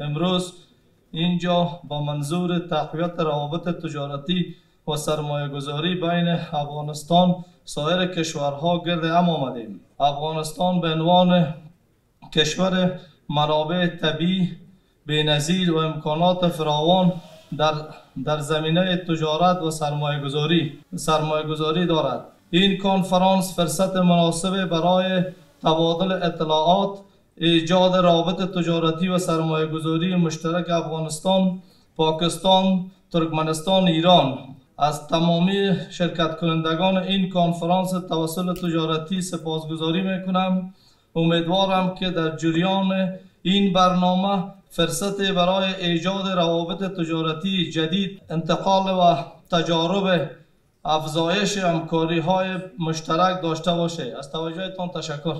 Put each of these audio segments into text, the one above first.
امروز اینجا با منظور تقویت روابط تجارتی و سرمایه گذاری بین افغانستان سایر کشورها گرد هم آمدیم افغانستان به عنوان کشور منابع طبیعی بینظیر و امکانات فراوان در, در زمینه تجارت و سرمایه گذاری سرمایه گذاری دارد. این کنفرانس فرصت مناسب برای تبادل اطلاعات ایجاد رابط تجارتی و سرمایه گذاری مشترک افغانستان پاکستان ترکمنستان ایران. از تمامی شرکت کنندگان این کنفرانس توسل تجارتی سپاسگزاری می‌کنم. امیدوارم که در جریان این برنامه فرصت برای ایجاد روابط تجارتی جدید انتقال و تجارب افزایش همکاری های مشترک داشته باشه. از توجهتان تشکر.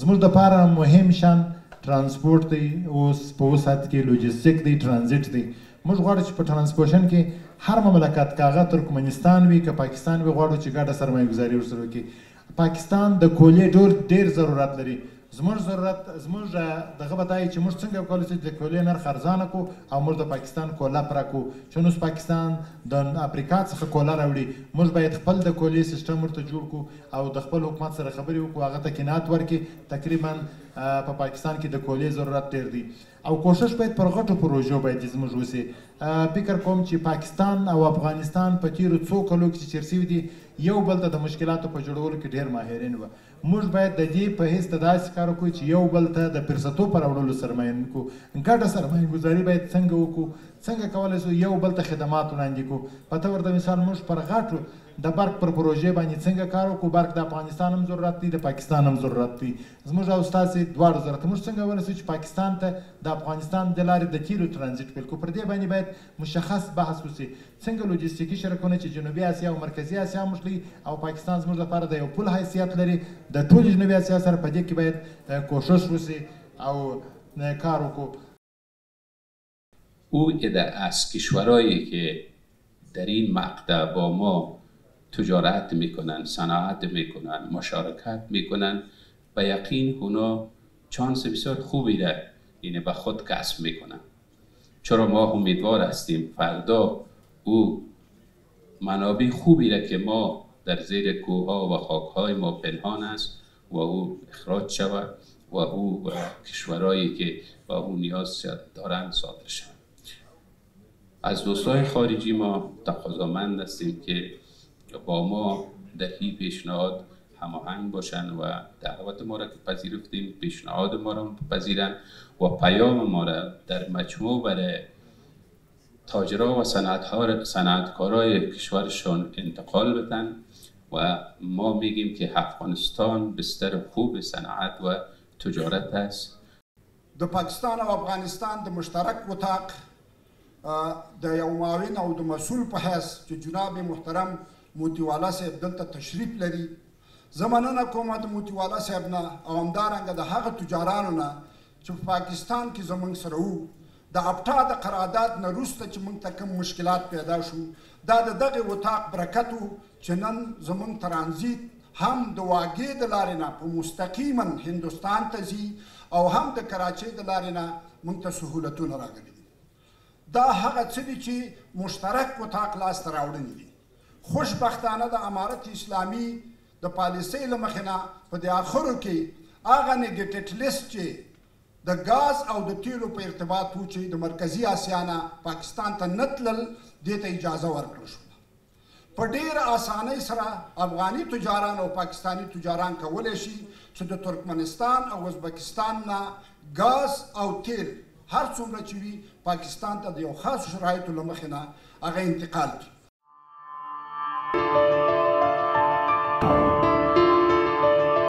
زموږ د پاره مهم شان ترانسپورت دی اوس په اوس حد کې لوجستیک دی ترانزیت دی. موږ غواړو چې په ترانسپورشن کې هر مملکت کاغه ترکمنستان وي که پاکستان وي غواړو چې ګډه سرمایه گذاري ورسره وکړي. پاکستان د کولې ډور ډیر ضرورت لري زموږ ضرورت زموږ دغه به دا چې موږ څنګه وکولای شو د کولې نرخ ارزانه کو او موږ د پاکستان کولا پره کو چې نو پاکستان د افریقا څخه کولا راوړي موږ باید خپل د کولې سیستم ورته جوړ کو او د خپل حکومت سره خبرې وکړو هغه ته قناعت ورکړي. تقریبا په پاکستان کې د کولې ضرورت ډیر دی او کوشش باید پر غټو پروژو باید زموږ وسی. فکر کوم چې پاکستان او افغانستان په تیرو څو کلو کې چې چیرسي دي یو بل ته د مشکلاتو په جوړولو کې ډیر ماهرین و موږ باید د دې په هیڅ داسې کار وکړو چې یو بل ته د فرصتو پر وړلو سرمایه کو ګډه سرمایه گذاري باید څنګه وکړو؟ څنګه کولای شو یو بل ته خدمات وړاندې کو په تور د مثال موږ پر غاټو د برق پر پروژې باندې څنګه کار وکړو؟ برق د افغانستان هم ضرورت دی د پاکستان هم ضرورت دی. زموږ او ستاسو دواړو ضرورت موږ څنګه ورسو چې پاکستان ته د افغانستان د لارې د تیلو ترانزیت پیل کو پر دې باندې باید مشخص بحث وسی څنګه لوجستیکي شرکتونه چې جنوبي اسیا او مرکزی اسیا مشلي او پاکستان زموږ لپاره د یو پل حیثیت لري د ټول جنوبي اسیا سره په دې کې باید کوشش وسی او کار وکړو. او از کشورهایی که در این مقطع با ما تجارت می‌کنن صناعت می‌کنن مشارکت می‌کنن و یقین اونا چانس بسیار خوبی در اینه به خود کسب می‌کنن چرا ما امیدوار هستیم فردا او منابع خوبی را که ما در زیر کوها و خاکهای ما پنهان است و او اخراج شود و او و کشورهایی که با او نیاز دارند صادر شود. از دوستای خارجی ما تقاضامند هستیم که با ما در این پیشنهاد هماهنگ باشن و دعوت ما را که پذیرفتیم پیشنهاد ما را پذیرن و پیام ما را در مجموع برای تاجرا و صنعتکارای کشورشان انتقال بدن و ما میگیم که افغانستان بستر خوب صنعت و تجارت است. د پاکستان او افغانستان د مشترک وطاق د یو معاون او د مسول په حیث چې جناب محترم موتیوالا صاحب دلته تشریف لري. زمانه کوم د موتیوالا صاحب نه او همدارنګه د هغه تجارانو نه چې په پاکستان کې زمونږ سره وو. د اپټا د قرارداد نه وروسته چې موږ ته کوم مشکلات پیدا شو. دا د دغه وطاق برکت و چې نن زمونږ ترانزیت هم د واګې د لارې نه په مستقیما هندوستان ته ځي او هم د کراچۍ د لارې نه موږ ته سهولتونه راغلي دي. دا هغه څه دي چې مشترک وطاق لاسته راوړنې دي. خوشبختانه د امارت اسلامي د پالیسۍ له مخې نه په دې اخرو کې هغه نیګیټډ لیست چې د غاز او د تیلو په ارتباط و چې د مرکزی اسیا نه پاکستان ته نتلل دې ته اجازه ورکړل شو په ډیره اسانۍ سره افغاني تجاران او پاکستانی تجاران کولی شي چې د ترکمنستان او ازبکستان نه غاز او تیل هر څومره چې وي پاکستان ته د یو خاص شرایطو له مخې نه هغه انتقال کړي.